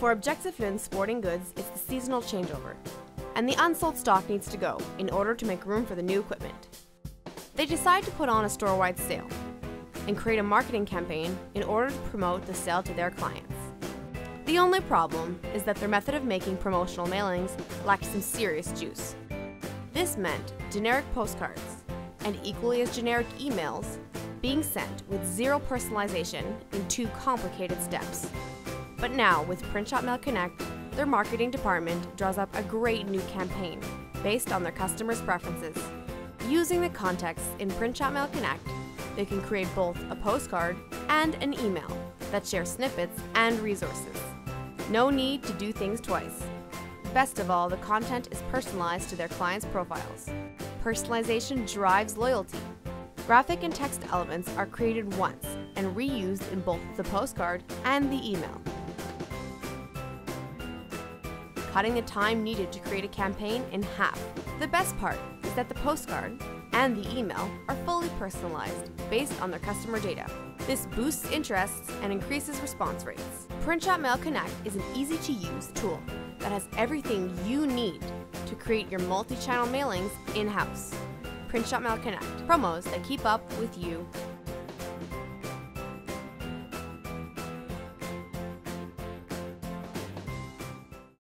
For Objective Fin Sporting Goods, it's the seasonal changeover, and the unsold stock needs to go in order to make room for the new equipment. They decide to put on a store wide sale and create a marketing campaign in order to promote the sale to their clients. The only problem is that their method of making promotional mailings lacked some serious juice. This meant generic postcards and equally as generic emails being sent with zero personalization in two complicated steps. But now, with Printshop Mail Connect, their marketing department draws up a great new campaign based on their customers' preferences. Using the context in Printshop Mail Connect, they can create both a postcard and an email that share snippets and resources. No need to do things twice. Best of all, the content is personalized to their clients' profiles. Personalization drives loyalty. Graphic and text elements are created once and reused in both the postcard and the email. Cutting the time needed to create a campaign in half. The best part is that the postcard and the email are fully personalized based on their customer data. This boosts interests and increases response rates. Printshop Mail Connect is an easy to use tool that has everything you need to create your multi channel mailings in house. Printshop Mail Connect promos that keep up with you